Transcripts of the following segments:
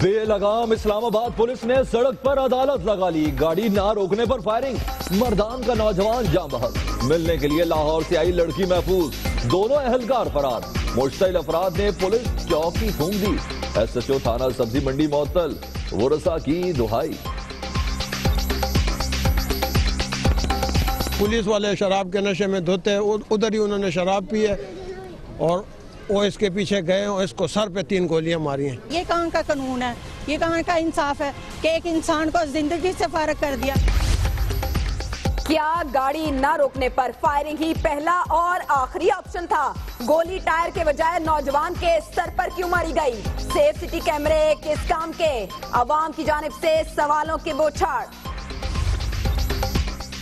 बेलगाम Islamabad police ने सड़क पर अदालत लगा ली। गाड़ी ना रोकने पर फायरिंग। मर्दान का नौजवान जाम बहक मिलने के लिए लाहौर से आई लड़की महफूज। दोनों अहलकार फरार। मुश्तिल अफराद ने पुलिस चौकी फूंक दी। एस एच ओ थाना सब्ज़ी मंडी मोतल। वरसा की दुहाई। पुलिस वाले शराब के नशे में धोते। उधर ही उन्होंने शराब पी है। और वो इसके पीछे गए और इसको सर पे तीन गोलियाँ मारी हैं। ये कहाँ का कानून है? ये कहाँ का इंसाफ है कि एक इंसान को ज़िंदगी से फारग कर दिया? क्या गाड़ी न रोकने पर फायरिंग ही पहला और आखिरी ऑप्शन था? गोली टायर के बजाय नौजवान के सर पर क्यों मारी गई? सेफ़ सिटी कैमरे किस काम के? अवाम की जानब से सवालों के बौछार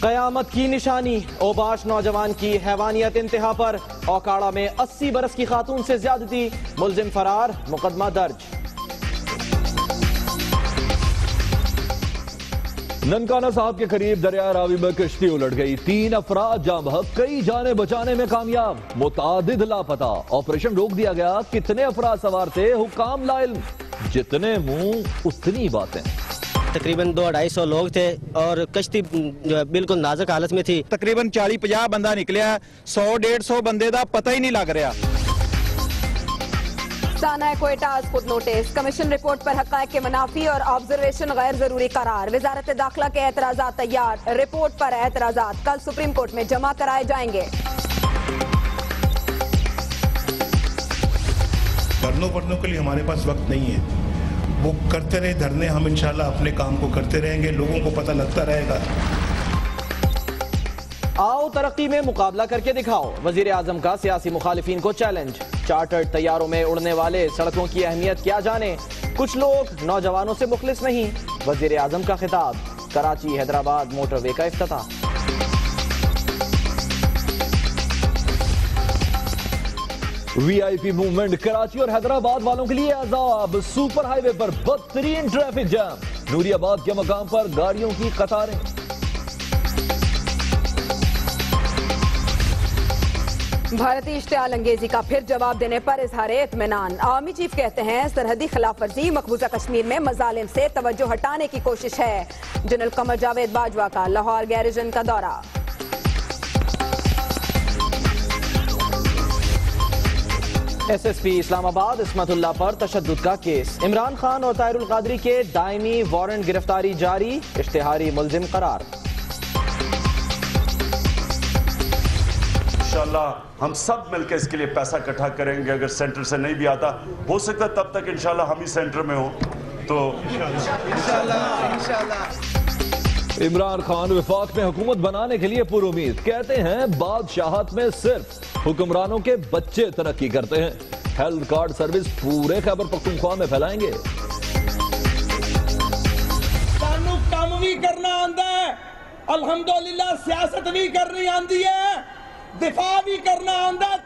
कयामत की निशानी, ओबाश नौजवान की हैवानियत इंतहा पर, औकाड़ा में 80 बरस की खातून से ज्यादती मुलजिम फरार, मुकदमा दर्ज। ननकाना साहब के करीब दरिया रावी में कश्ती उलट गई। तीन अफराद जाम कई जाने बचाने में कामयाब। मुताद लापता। ऑपरेशन रोक दिया गया। कितने अफराद सवार थे? हुकाम लाइल। जितने मुँह, उतनी बातें। तकरीबन दो अढ़ाई सौ लोग थे और कश्ती बिल्कुल नाजुक हालत में थी। तकरीबन चाली पचास बंदा निकलिया सौ डेढ़ सौ बंदे का पता ही नहीं लग रहा। साना कोयटाज खुद नोटिस। कमीशन रिपोर्ट पर हक के मुनाफी और ऑब्जर्वेशन गैर ज़रूरी करार। वजारत दाखिला के एतराज़ तैयार। रिपोर्ट पर एतराज़ कल सुप्रीम कोर्ट में जमा कराए जाएँगे। पढ़ने पढ़ने के लिए हमारे पास वक्त नहीं है। वो करते रहे, धरने हम इंशाल्लाह अपने काम को करते रहेंगे, लोगों को पता लगता रहेगा। आओ, तरक्की में मुकाबला करके दिखाओ। वज़ीर आज़म का सियासी मुखालिफिन को चैलेंज चार्टर्ड तैयारों में उड़ने वाले सड़कों की अहमियत क्या जाने? कुछ लोग नौजवानों से मुखलिस नहीं। वज़ीर आज़म का खिताब। कराची, हैदराबाद, मोटरवे का इफ्तः वीआईपी मूवमेंट कराची और हैदराबाद वालों के लिए आजाब। सुपर हाईवे पर बदतरीन ट्रैफ़िक जाम। नूरियाबाद के मकाम पर गाड़ियों की कतारें। भारतीय इश्तियाल अंगेजी का फिर जवाब देने पर इजहार इतमान आर्मी चीफ कहते हैं, सरहदी खिलाफ वर्जी मकबूजा कश्मीर में मजालिम से तवज्जो हटाने की कोशिश है। जनरल कमर जावेद बाजवा का लाहौर गैरिजन का दौरा। एसएसपी इस्लामाबाद इसमतुल्ला पर तशद का केस। इमरान खान और तायरुल कादरी के दायमी वारंट गिरफ्तारी जारी इश्तिहारी मुलजिम करार। इंशाल्लाह हम सब मिलकर इसके लिए पैसा इकट्ठा करेंगे अगर सेंटर से नहीं भी आता। हो सकता तब तक इंशाल्लाह हम ही सेंटर में हो। तो इमरान खान विफाक में हुकूमत बनाने के लिए पुर उम्मीद कहते हैं, बादशाहत में सिर्फ़ हुक्मरानों के बच्चे तरक्की करते हैं। हेल्थ कार्ड सर्विस पूरे खैबर पख्तूनख्वा में फैलाएँगे। काम भी करना आंदा है। अल्हम्दुलिल्लाह, सियासत भी करनी आंदी है। दिफा भी करना आंदा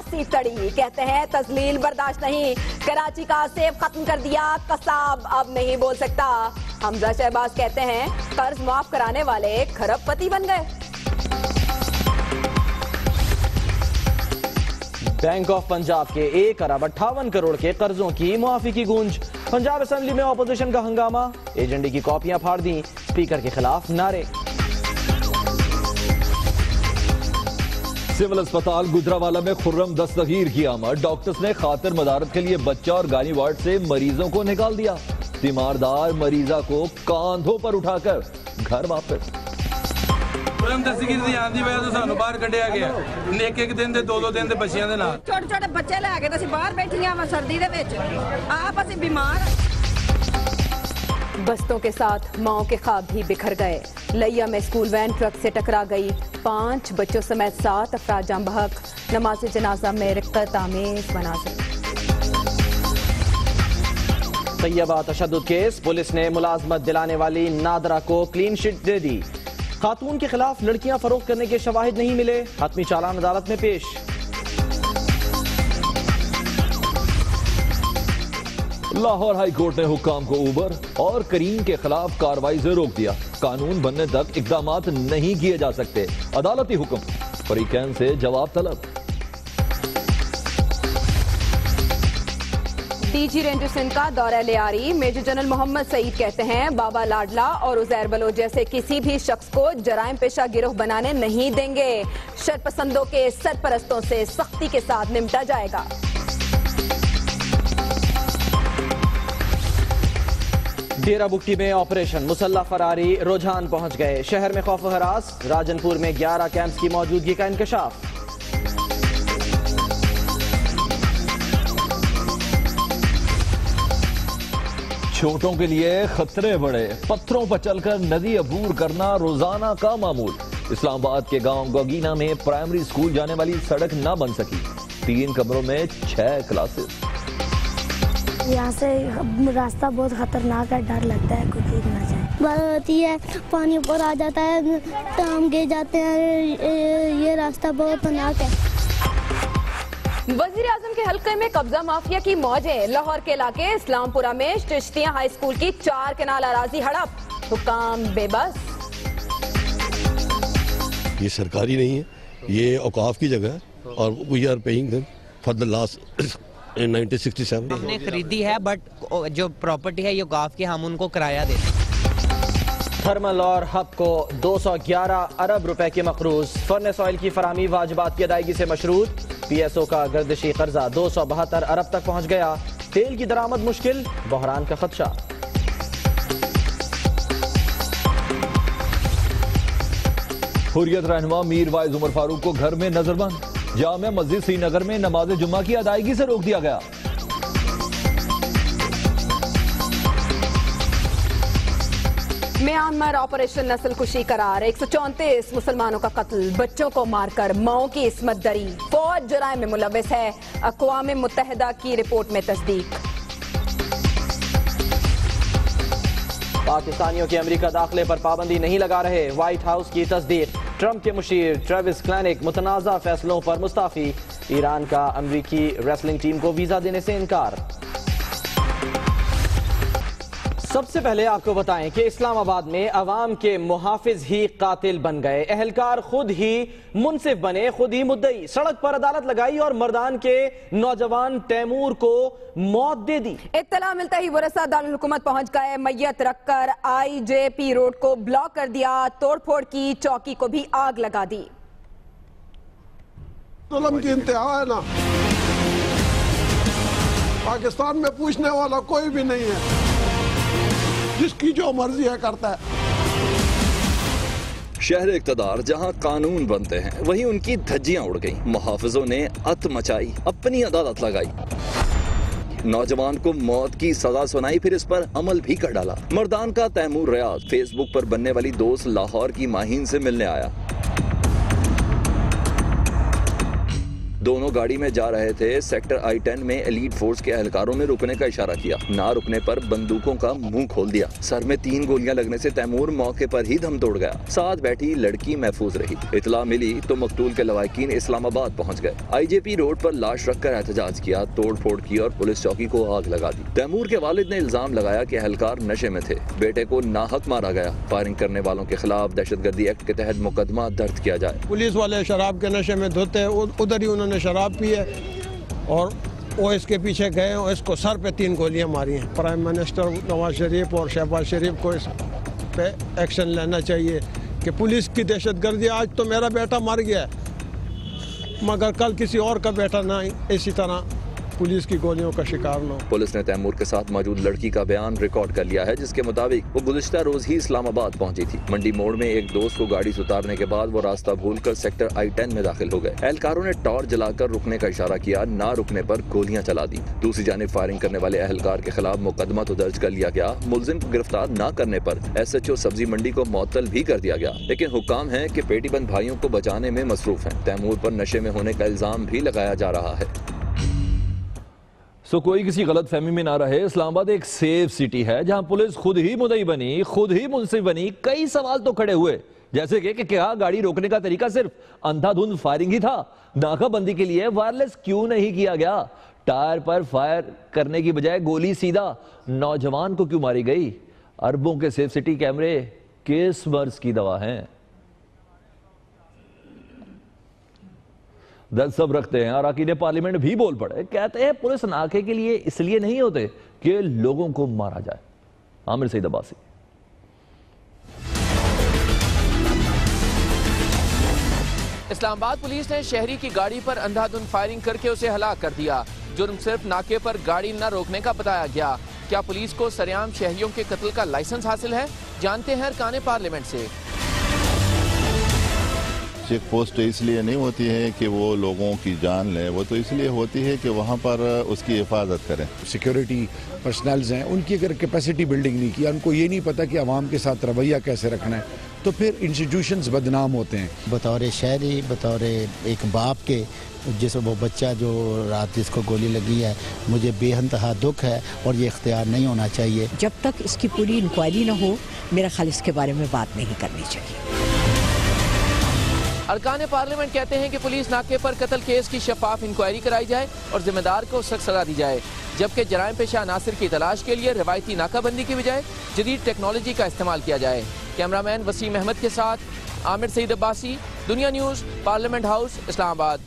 सियासी तड़ी। कहते हैं, तजलील बर्दाश्त नहीं। कराची का सेब खत्म कर दिया, कसाब। अब नहीं बोल सकता। हमजा शहबाज कहते हैं, कर्ज माफ़ कराने वाले खरबपति बन गए। बैंक ऑफ़ पंजाब के एक अरब अट्ठावन करोड़ के कर्जों की मुआफी की गूंज। पंजाब असेंबली में ऑपोजिशन का हंगामा। एजेंडे की कॉपियाँ फाड़ दी। स्पीकर के खिलाफ नारे। सिविल अस्पताल गुजरावाला में खुर्रम दस्तगीर की आमद डॉक्टर्स ने खातिर मदारत के लिए बच्चा और गानी वार्ड से मरीजों को निकाल दिया तीमारदार मरीजा को कांधों पर उठाकर घर वापस ਤੁਰੰਤ ਦਸਤਗੀਰ ਦੀ ਆਂਦੀ ਵਜ੍ਹਾ ਤੋਂ ਸਾਨੂੰ ਬਾਹਰ ਕੱਢਿਆ ਗਿਆ ਇੱਕ ਇੱਕ ਦਿਨ ਦੇ ਦੋ ਦੋ ਦਿਨ ਦੇ ਬੱਚਿਆਂ ਦੇ ਨਾਲ ਛੋਟੇ ਛੋਟੇ ਬੱਚੇ ਲੈ ਕੇ ਤੇ ਅਸੀਂ ਬਾਹਰ ਬੈਠੀਆਂ ਵਾ ਸਰਦੀ ਦੇ ਵਿੱਚ ਆਪ ਅਸੀਂ ਬਿਮਾਰ बस्तों के साथ माओ के ख्वाब भी बिखर गए। लैया में स्कूल वैन ट्रक से टकरा गई। पाँच बच्चों समेत सात अफराज जाम बहक। नमाज़ जनाजा में रिक्कत आमेज मनाजिर तैयबा तशद केस, पुलिस ने मुलाजमत दिलाने वाली नादरा को क्लीन चिट दे दी। खातून के खिलाफ लड़कियाँ फरोख करने के शवाहिद नहीं मिले। हतमी चालान अदालत में पेश। लाहौर हाई कोर्ट ने हुक्काम को उबर और करीम के खिलाफ कार्रवाई से रोक दिया। कानून बनने तक इकदाम नहीं किए जा सकते। अदालती हुक्म, फरीकैन से जवाब तलब। डीजी रेंज सिंध का दौरा ले आ रही मेजर जनरल मोहम्मद सईद कहते हैं, बाबा लाडला और उजैर बलो जैसे किसी भी शख्स को जराइम पेशा गिरोह बनाने नहीं देंगे। शरपसंदों के सरपरस्तों से सख्ती के साथ निपटा जाएगा। डेरा बुक्की में ऑपरेशन, मुसल्ला फरारी रुझान पहुँच गए। शहर में खौफ हरास, राजनपुर में 11 कैंप्स की मौजूदगी का इंकशाफ। छोटों के लिए खतरे बढ़े। पत्थरों पर चलकर नदी अबूर करना रोज़ाना का मामूल। इस्लामाबाद के गाँव गोगीना में प्राइमरी स्कूल जाने वाली सड़क न बन सकी। तीन कमरों में छह क्लासेस। यहाँ से रास्ता बहुत खतरनाक है डर लगता है कोई गिर ना जाए। बारिश होती है पानी ऊपर आ जाता है टांग गिर जाते हैं ये रास्ता बहुत खतरनाक है। वज़ीर आज़म के हल्के में कब्जा माफिया की मौज लाहौर के इलाके इस्लामपुरा में चिश्तिया हाई स्कूल की चार केनाल अराजी हड़प। हुकाम बेबस। ये सरकारी नहीं है ये औकाफ की जगह है और we are paying for the last 1967 हमने खरीदी है बट जो प्रॉपर्टी है ये औकाफ की हम उनको किराया देते थर्मल और हब को 211 अरब रुपए के मकरूज। फर्नेस ऑयल की फरामी वाजबात की अदायगी से मशरूत। पीएसओ का गर्दिशी कर्जा दो सौ बहत्तर अरब तक पहुँच गया। तेल की दरामद मुश्किल बहरान का खदशा। हुरियत रहनुमा मीर वाइज उमर फारूक को घर में नजरबंद। जामिया मस्जिद श्रीनगर में नमाज़ जुम्मा की अदायगी से रोक दिया गया। म्यांमार ऑपरेशन नस्ल कुशी करार एक सौ चौंतीस मुसलमानों का कत्ल बच्चों को मारकर माओ की इसमत दरी। फौज जराय में मुलविस है अकवा मुतहदा की रिपोर्ट में तस्दीक। पाकिस्तानियों के अमेरिका दाखिले पर पाबंदी नहीं लगा रहे व्हाइट हाउस की तस्दीक। ट्रंप के मुशीर ट्रेविस क्लैनिक मुतनाज़ा फैसलों पर मुस्ताफी। ईरान का अमरीकी रेसलिंग टीम को वीज़ा देने से इनकार। सबसे पहले आपको बताएँ कि इस्लामाबाद में अवाम के मुहाफिज ही कातिल बन गए। अहलकार खुद ही मुनसिफ बने खुद ही मुद्दई। सड़क पर अदालत लगाई और मर्दान के नौजवान तैमूर को मौत दे दी। इतला मिलता ही वरसा दारकूमत पहुँच गए। मैयत रखकर आई जे पी रोड को ब्लॉक कर दिया। तोड़फोड़ की चौकी को भी आग लगा दी। की इंतहा है ना। पाकिस्तान में पूछने वाला कोई भी नहीं है। जिसकी जो मर्ज़ी है, करता है। शहर इकतदार जहाँ कानून बनते हैं, वहीं उनकी धज्जियाँ उड़ गईं। मुहाफिजों ने अत मचाई, अपनी अदालत लगाई। नौजवान को मौत की सजा सुनाई, फिर इस पर अमल भी कर डाला। मर्दान का तैमूर रियाज, फेसबुक पर बनने वाली दोस्त लाहौर की माहीन से मिलने आया। दोनों गाड़ी में जा रहे थे। सेक्टर आई टेन में एलीट फोर्स के एहलकारों ने रुकने का इशारा किया। ना रुकने पर बंदूकों का मुँह खोल दिया। सर में तीन गोलियाँ लगने से तैमूर मौके पर ही दम तोड़ गया। साथ बैठी लड़की महफूज रही। इतला मिली तो मकतूल के लवाकिन इस्लामाबाद पहुँच गए। आईजेपी रोड पर लाश रखकर एहतजाज किया तोड़ फोड़ की और पुलिस चौकी को आग लगा दी। तैमूर के वालिद ने इल्ज़ाम लगाया की एहलकार नशे में थे। बेटे को नाहक मारा गया। फायरिंग करने वालों के खिलाफ दहशत गर्दी एक्ट के तहत मुकदमा दर्ज किया जाए। पुलिस वाले शराब के नशे में धोते उधर ही उन्होंने उन्होंने शराब पी है और वो इसके पीछे गए और इसको सर पे तीन गोलियाँ मारी हैं। प्राइम मिनिस्टर नवाज़ शरीफ और शहबाज शरीफ को इस पे एक्शन लेना चाहिए कि पुलिस की दहशत गर्दी आज तो मेरा बेटा मर गया मगर कल किसी और का बेटा ना इसी तरह पुलिस की गोलियों का शिकार न हो पुलिस ने तैमूर के साथ मौजूद लड़की का बयान रिकॉर्ड कर लिया है, जिसके मुताबिक वो गुजश्ता रोज ही इस्लामाबाद पहुँची थी। मंडी मोड़ में एक दोस्त को गाड़ी से उतारने के बाद वो रास्ता भूलकर सेक्टर आई टेन में दाखिल हो गए। एहलकारों ने टॉर्च जलाकर रुकने का इशारा किया, न रुकने पर गोलियाँ चला दी। दूसरी जानब फायरिंग करने वाले एहलकार के खिलाफ मुकदमा तो दर्ज कर लिया गया, मुलजिम को गिरफ़्तार न करने पर एस एच ओ सब्ज़ी मंडी को मअतल भी कर दिया गया। लेकिन हुकाम है की पेटीबंद भाइयों को बचाने में मसरूफ है। तैमूर पर नशे में होने का इल्ज़ाम भी लगाया जा रहा है। सो कोई किसी गलत फहमी में ना रहे। इस्लामाबाद एक सेफ़ सिटी है जहाँ पुलिस खुद ही मुदई बनी खुद ही मुंसिफ बनी कई सवाल तो खड़े हुए। जैसे कि, क्या गाड़ी रोकने का तरीका सिर्फ़ अंधाधुंध फायरिंग ही था? नाकाबंदी के लिए वायरलेस क्यों नहीं किया गया? टायर पर फायर करने की बजाय गोली सीधा। नौजवान को क्यों मारी गई? अरबों के सेफ़ सिटी कैमरे किस मर्ज की दवा हैं? दस सब रखते हैं और अरकान पार्लियामेंट भी बोल पड़े। कहते हैं पुलिस नाके के लिए इसलिए नहीं होते कि लोगों को मारा जाए। आमिर सईद अब्बासी। इस्लामाबाद पुलिस ने शहरी की गाड़ी पर अंधाधुंध फायरिंग करके उसे हलाक कर दिया। जुर्म सिर्फ़ नाके पर गाड़ी न रोकने का बताया गया। क्या पुलिस को सरेआम शहरियों के कत्ल का लाइसेंस हासिल है? जानते हैं अरकान पार्लियामेंट से। चेक पोस्ट इसलिए नहीं होती है कि वो लोगों की जान ले वो तो इसलिए होती है कि वहाँ पर उसकी हिफाजत करें। सिक्योरिटी पर्सनल्स हैं उनकी अगर कैपेसिटी बिल्डिंग नहीं किया उनको ये नहीं पता कि आवाम के साथ रवैया कैसे रखना है तो फिर इंस्टीट्यूशंस बदनाम होते हैं। बतौर शहरी बतौर एक बाप के जिस वो बच्चा जो रात जिसको गोली लगी है मुझे बेहतहा दुख है और ये इख्तियार नहीं होना चाहिए। जब तक इसकी पूरी इंक्वायरी ना हो मेरा ख्याल इसके बारे में बात नहीं करनी चाहिए। अरकान पार्लियामेंट कहते हैं कि पुलिस नाके पर कत्ल केस की शफाफ इंक्वायरी कराई जाए और जिम्मेदार को सख्त सजा दी जाए, जबकि जराय पेशा अनासर की तलाश के लिए रिवायती नाकाबंदी की बजाय जदीद टेक्नोलॉजी का इस्तेमाल किया जाए। कैमरामैन वसीम अहमद के साथ आमिर सईद अब्बासी, दुनिया न्यूज़, पार्लियामेंट हाउस, इस्लामाबाद।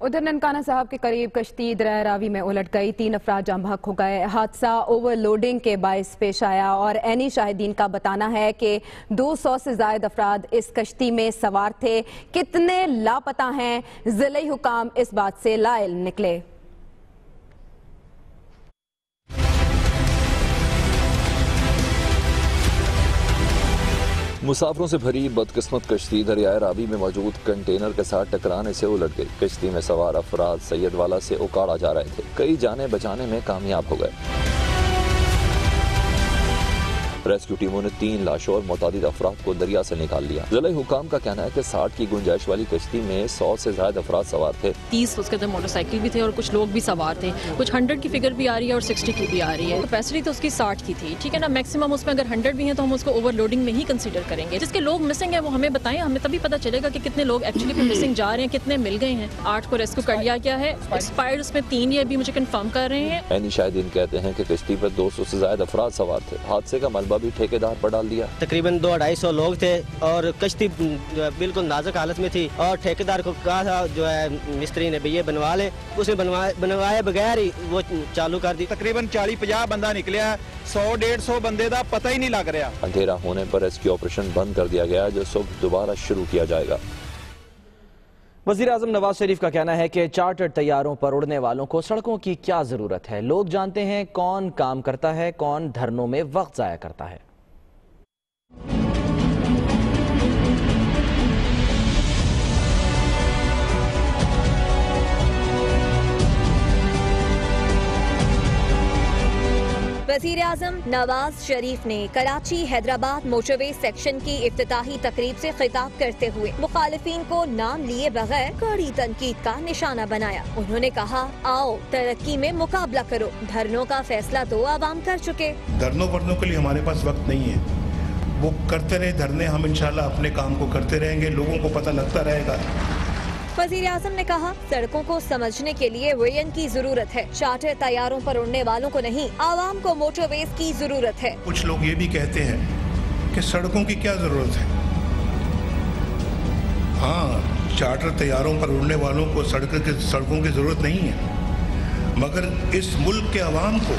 उधर ननकाना साहब के करीब कश्ती दरा रावी में उलट गई। तीन अफराज जाम बहक हो गए। हादसा ओवरलोडिंग के बायस पेश आया और एनी शाहिदीन का बताना है कि 200 से जायद अफराद इस कश्ती में सवार थे। कितने लापता हैं, ज़िले हुकाम इस बात से लायल निकले। मुसाफरों से भरी बदकस्मत कश्ती दरियाए रावी में मौजूद कंटेनर के साथ टकराने से उलट गई। कश्ती में सवार अफराद सैयदवाला से उकाड़ा जा रहे थे। कई जाने बचाने में कामयाब हो गए। रेस्क्यू टीमों ने तीन लाशों और मुताद अफराद को दरिया से निकाल लिया। ज़िले हुकाम का कहना है कि साठ की गुंजाइश वाली कश्ती में सौ से ज़्यादा अफराद सवार थे। तीस उसके अंदर मोटरसाइकिल भी थे और कुछ लोग भी सवार थे। कुछ हंड्रेड की फिगर भी आ रही है और सिक्सटी की भी आ रही है। कैपेसिटी तो उसकी साठ की थी। ठीक है ना? मैक्सिमम उसमें अगर हंड्रेड भी है तो हम उसको ओवरलोडिंग में ही कंसिडर करेंगे। जिसके लोग मिसिंग है वो हमें बताएँ। हमें तभी पता चलेगा कि कितने लोग एक्चुअली मिसिंग जा रहे हैं कितने मिल गए हैं। आठ को रेस्क्यू कर लिया गया है। एक्सपायर्ड उसमें तीन ये अभी मुझे कन्फर्म कर रहे हैं। एनी शाहिदीन कहते हैं कि कश्ती पर दो सौ से ज़्यादा अफराद सवार थे। हादसे का मलबा भी ठेकेदार पर डाल दिया तकरीबन दो अढ़ाई सौ लोग थे और कश्ती जो है बिल्कुल नाजुक हालत में थी और ठेकेदार को कहा था जो है मिस्त्री ने भैया बनवा ले। उसने बनवाए बनवाए बगैर ही वो चालू कर दी। तकरीबन चालीस पचास बंदा निकलिया सौ डेढ़ सौ बंदे का पता ही नहीं लग रहा। अंधेरा होने पर रेस्क्यू ऑपरेशन बंद कर दिया गया जो सुबह दोबारा शुरू किया जाएगा। वज़ीर अजम नवाज़ शरीफ का कहना है कि चार्टर्ड तैयारों पर उड़ने वालों को सड़कों की क्या ज़रूरत है? लोग जानते हैं कौन काम करता है, कौन धरनों में वक्त जाया करता है। वज़ीर आज़म नवाज़ शरीफ ने कराची, हैदराबाद मोटरवे सेक्शन की इफ्ताही तकरीब से खिताब करते हुए मुखालिफिन को नाम लिए बगैर कड़ी तनकीद का निशाना बनाया। उन्होंने कहा, आओ, तरक्की में मुकाबला करो। धरनों का फैसला तो आवाम कर चुके। धरनों वरनों के लिए हमारे पास वक्त नहीं है। वो करते रहे धरने, हम इंशाल्लाह अपने काम को करते रहेंगे, लोगों को पता लगता रहेगा। वज़ीर आज़म ने कहा, सड़कों को समझने के लिए वेयन की ज़रूरत है। चार्टर तैयारों पर उड़ने वालों को नहीं, आवाम को मोटरवेज की ज़रूरत है। कुछ लोग ये भी कहते हैं कि सड़कों की क्या ज़रूरत है? हाँ चार्टर तैयारों पर उड़ने वालों को सड़क के, सड़कों की ज़रूरत नहीं है। मगर इस मुल्क के आवाम को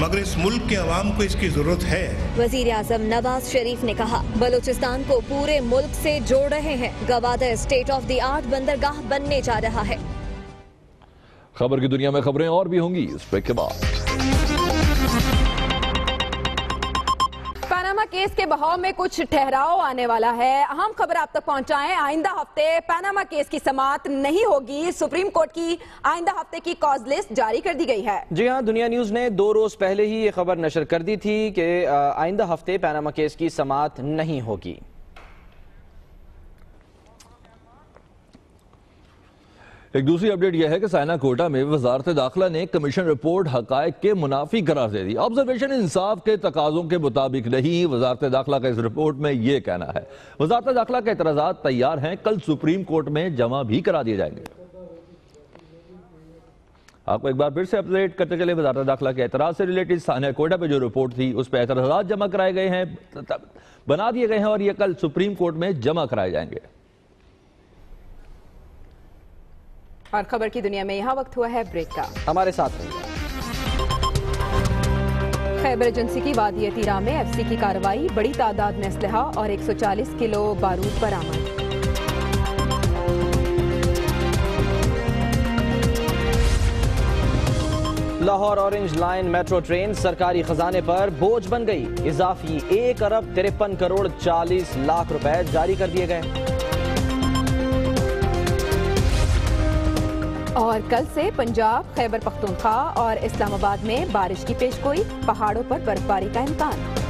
मगर इस मुल्क के आवाम को इसकी ज़रूरत है। वज़ीर आज़म नवाज़ शरीफ ने कहा बलूचिस्तान को पूरे मुल्क से जोड़ रहे हैं। Gwadar state of the art बंदरगाह बनने जा रहा है। खबर की दुनिया में खबरें और भी होंगी इस ब्रेक के बाद पैनामा केस के बहाव में कुछ ठहराव आने वाला है। अहम खबर आप तक पहुंचाएँ। आइंदा हफ़्ते पैनामा केस की समाप्त नहीं होगी। सुप्रीम कोर्ट की आइंदा हफ़्ते की कॉज लिस्ट जारी कर दी गई है। जी हाँ, दुनिया न्यूज़ ने दो रोज पहले ही ये खबर नशर कर दी थी कि आइंदा हफ़्ते पैनामा केस की समाप्त नहीं होगी। एक दूसरी अपडेट यह है कि साइना कोटा में वजारत दाखिला ने कमीशन रिपोर्ट हकायक के मुनाफी करार दे दी। ऑब्जर्वेशन इंसाफ के तकाजों के मुताबिक नहीं, वजारत दाखिला का इस रिपोर्ट में यह कहना है। वजारत दाखिला के एतराजा तैयार हैं, कल सुप्रीम कोर्ट में जमा भी करा दिए जाएँगे। आपको एक बार फिर से अपडेट करते चले वजारत दाखिला के एतराज़ से रिलेटेड। सानिया कोटा पे जो रिपोर्ट थी, उस पर एतराजा जमा कराए गए हैं। बना दिए गए हैं और ये कल सुप्रीम कोर्ट में जमा कराए जाएँगे। और खबर की दुनिया में यहाँ वक्त हुआ है ब्रेक का। हमारे साथ खैबर एजेंसी की वादी तीरा में एफसी की कार्रवाई बड़ी तादाद में असलहा और 140 किलो बारूद बरामद। Lahore orange line metro train सरकारी खजाने पर बोझ बन गई। इजाफी एक अरब तिरपन करोड़ चालीस लाख रुपए जारी कर दिए गए। और कल से पंजाब खैबर पख्तूनख्वा और इस्लामाबाद में बारिश की पेशगोई, पहाड़ों पर बर्फबारी का इम्कान।